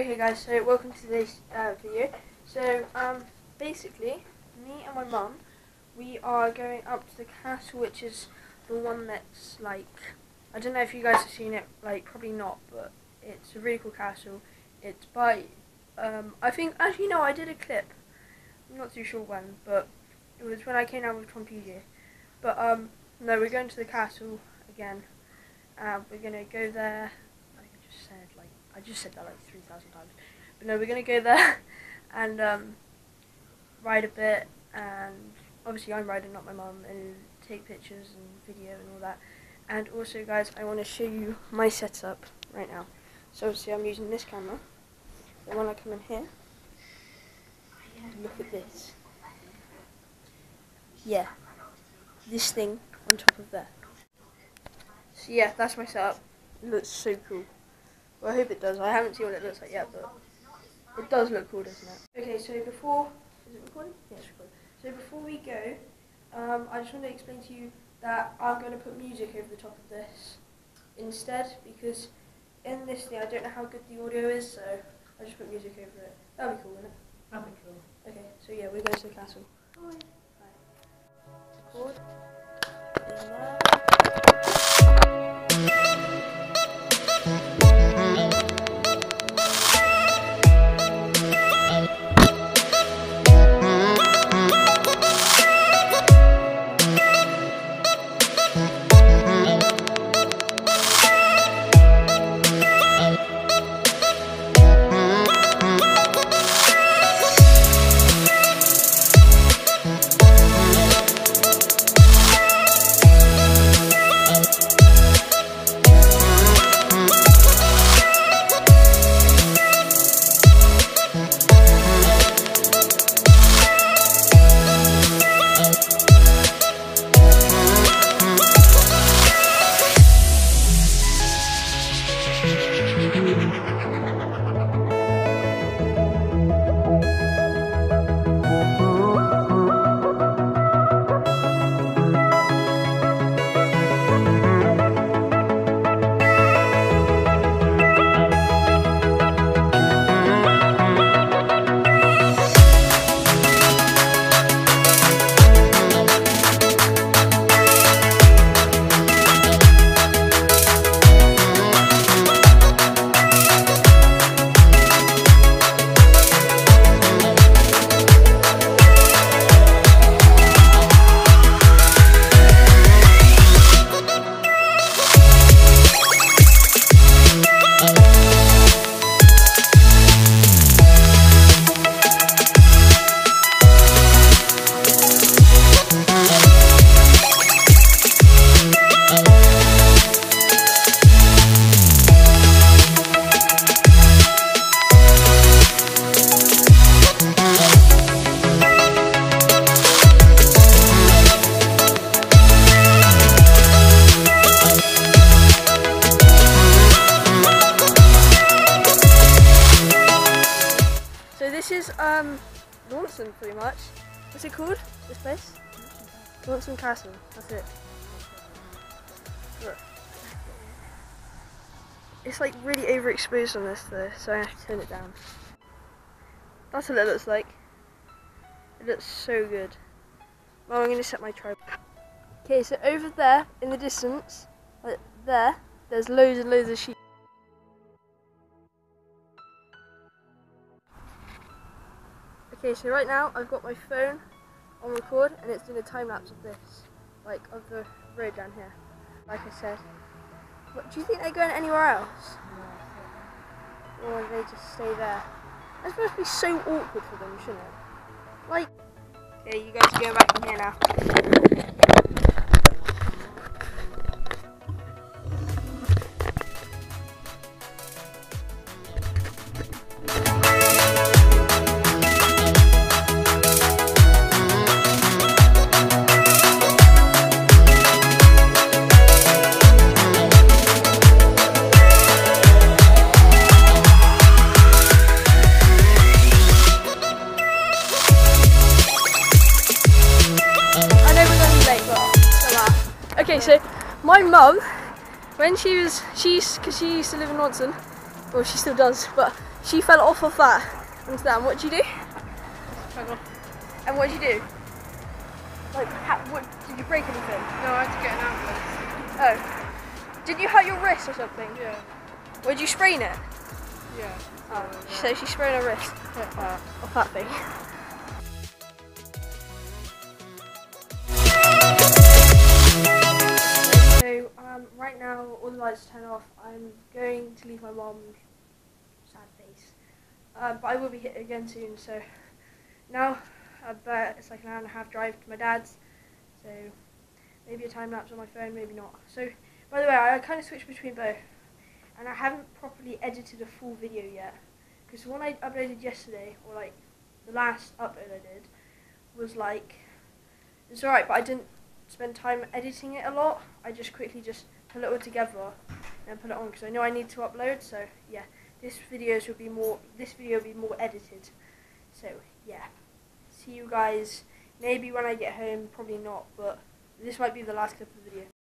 Okay guys, so welcome to today's uh, video. So um, basically, me and my mum, we are going up to the castle, which is the one that's like, I don't know if you guys have seen it, like probably not, but it's a really cool castle. It's by, um, I think, actually no, I did a clip, I'm not too sure when, but it was when I came down with PJ. But um, no, we're going to the castle again. Uh, we're going to go there, like I just said, like, I just said that like 3,000 times. But no, we're going to go there and um, ride a bit, and obviously I'm riding, not my mum, and take pictures and video and all that. And also, guys, I want to show you my setup right now. So obviously I'm using this camera. Then when I come in here, look at this. Yeah, this thing on top of there. So yeah, that's my setup. It looks so cool. Well, I hope it does. I haven't seen what it looks like yet, but it does look cool, doesn't it? Okay, so before is it recording? Yes, it's recording. So before we go, um, I just want to explain to you that I'm going to put music over the top of this instead because in this thing I don't know how good the audio is, so I just put music over it. That'll be cool, wouldn't it? That'd be cool. Okay, so yeah, we're going to the castle. Record. This is um Launceston pretty much. What's it called? This place? Launceston Castle. That's it. Look. It's like really overexposed on this though, so I have to turn it down. That's what it looks like. It looks so good. Well, I'm gonna set my tripod. Okay, so over there in the distance, like there, there's loads and loads of sheep. Okay, so right now I've got my phone on record and it's doing a time lapse of this, like of the road down here. Like I said. What, do you think they're going anywhere else? Or they just stay there? That's supposed to be so awkward for them, shouldn't it? Like, okay, you guys go back in here now. Okay, so my mum, when she was, she's, because she used to live in Launceston, well, she still does, but she fell off of that. And what did you do? And what did you do? Like, ha- what, did you break anything? No, I had to get an ambulance. Oh. Did you hurt your wrist or something? Yeah. Or did you sprain it? Yeah. Oh, so she sprained her wrist. Like that. Off that thing. Um, right now, all the lights turn off. I'm going to leave my mom sad face. Uh, but I will be hit again soon, so now uh, but it's like an hour and a half drive to my dad's. So maybe a time lapse on my phone, maybe not. So by the way, I, I kind of switched between both, and I haven't properly edited a full video yet. Because the one I uploaded yesterday, or like the last upload I did, was like it's alright, but I didn't spend time editing it a lot. I just quickly just put it all together and put it on because I know I need to upload. So yeah, this videos will be more. This video will be more edited. So yeah, see you guys. Maybe when I get home, probably not, but this might be the last clip of the video.